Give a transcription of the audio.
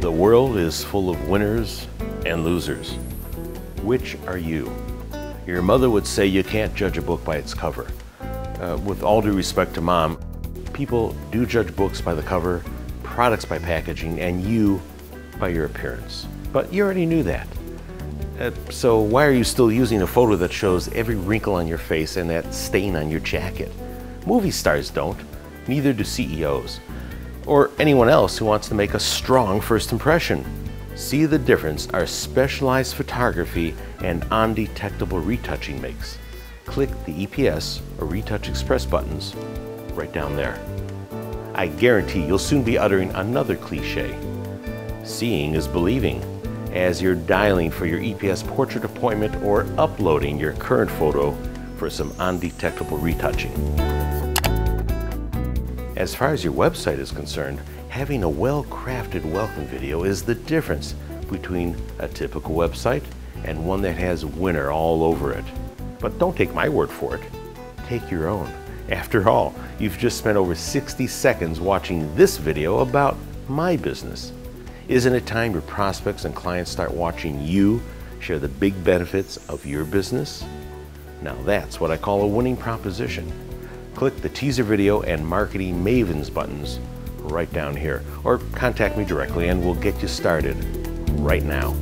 The world is full of winners and losers. Which are you? Your mother would say you can't judge a book by its cover. Uh, with all due respect to mom, people do judge books by the cover, products by packaging, and you by your appearance. But you already knew that. Uh, so why are you still using a photo that shows every wrinkle on your face and that stain on your jacket? Movie stars don't, neither do CEOs or anyone else who wants to make a strong first impression. See the difference our specialized photography and undetectable retouching makes. Click the EPS or Retouch Express buttons right down there. I guarantee you'll soon be uttering another cliche. Seeing is believing as you're dialing for your EPS portrait appointment or uploading your current photo for some undetectable retouching. As far as your website is concerned, having a well-crafted welcome video is the difference between a typical website and one that has winner all over it. But don't take my word for it. Take your own. After all, you've just spent over 60 seconds watching this video about my business. Isn't it time your prospects and clients start watching you share the big benefits of your business? Now that's what I call a winning proposition click the teaser video and marketing mavens buttons right down here or contact me directly and we'll get you started right now.